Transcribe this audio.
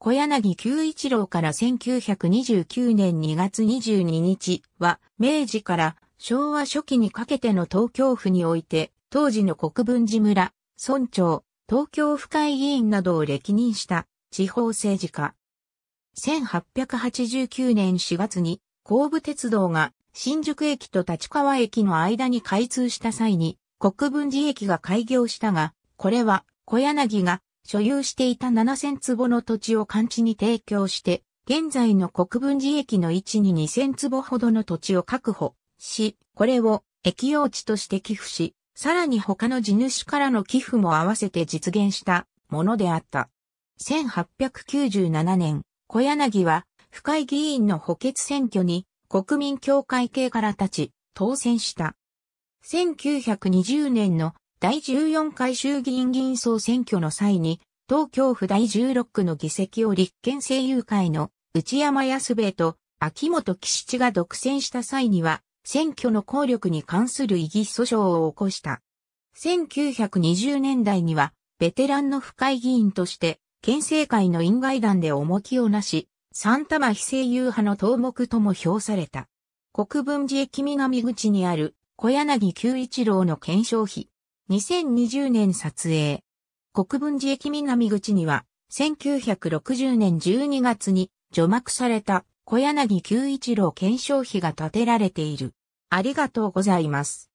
小柳久一郎から1929年2月22日は、明治から昭和初期にかけての東京府において、当時の国分寺村、村長、東京府会議員などを歴任した地方政治家。1889年4月に後部鉄道が新宿駅と立川駅の間に開通した際に国分寺駅が開業したが、これは小柳が所有していた7000坪の土地を官地に提供して、現在の国分寺駅の位置に2000坪ほどの土地を確保し、これを駅用地として寄付し、さらに他の地主からの寄付も合わせて実現したものであった。1897年、小柳は、府会議員の補欠選挙に国民協会系から立ち、当選した。1920年の第14回衆議院議員総選挙の際に、東京府第16区の議席を立憲政友会の内山安兵衛と秋元騎士が独占した際には、選挙の効力に関する異議訴訟を起こした。1920年代には、ベテランの府会議員として、県政会の院外団で重きをなし、三玉非政友派の頭目とも評された。国分寺駅南口にある小柳久一郎の検証費。2020年撮影。国分寺駅南口には、1960年12月に除幕された小柳九一郎検証碑が建てられている。ありがとうございます。